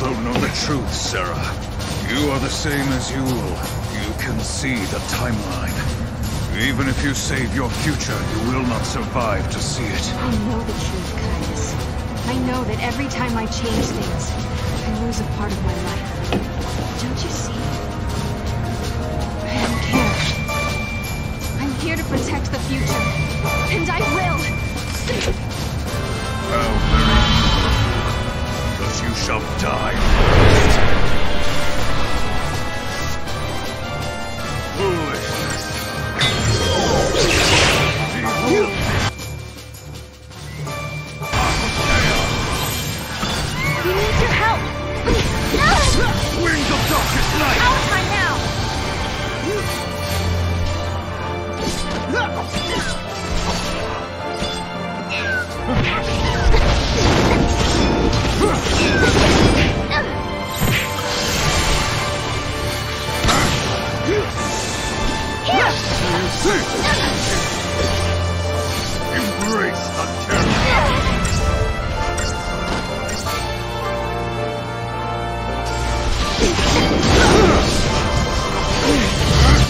don't know the truth, Serah. You are the same as Yeul. You can see the timeline. Even if you save your future, you will not survive to see it. I know the truth, Caius. I know that every time I change things, I lose a part of my life. Don't you see? I don't care. I'm here to protect the future. And I will! How very Because you shall die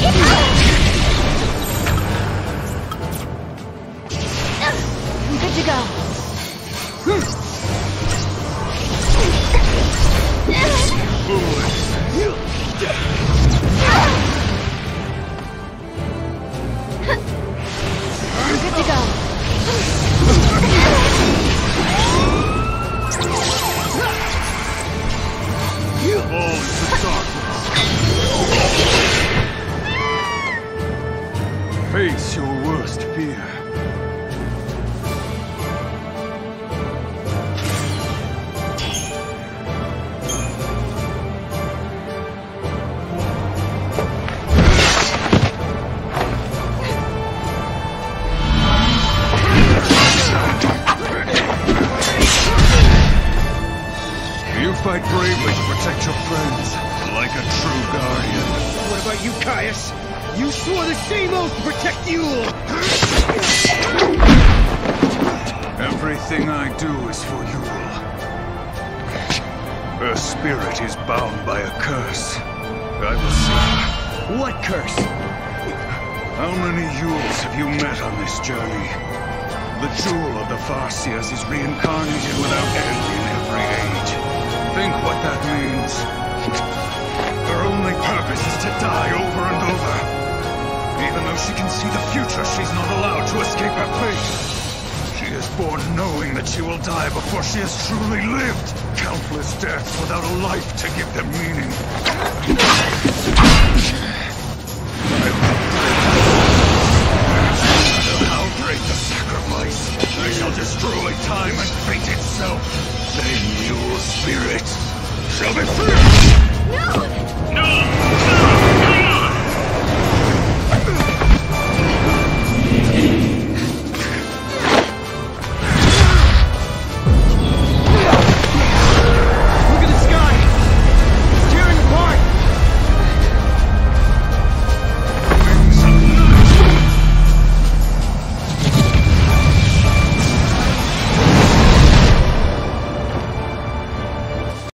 good to go. Worst fear. You fight bravely to protect your friends, like a true guardian. What about you, Caius? You swore the same oath to protect Yeul! Everything I do is for Yeul. Her spirit is bound by a curse. I will see. What curse? How many Yeuls have you met on this journey? The Yeul of the Farseers is reincarnated without end in every age. Think what that means. Her only purpose is to die she can see the future, she's not allowed to escape her fate. She is born knowing that she will die before she has truly lived. Countless deaths without a life to give them meaning. How great the sacrifice! Shall destroy time and fate itself. Then your spirit shall be free!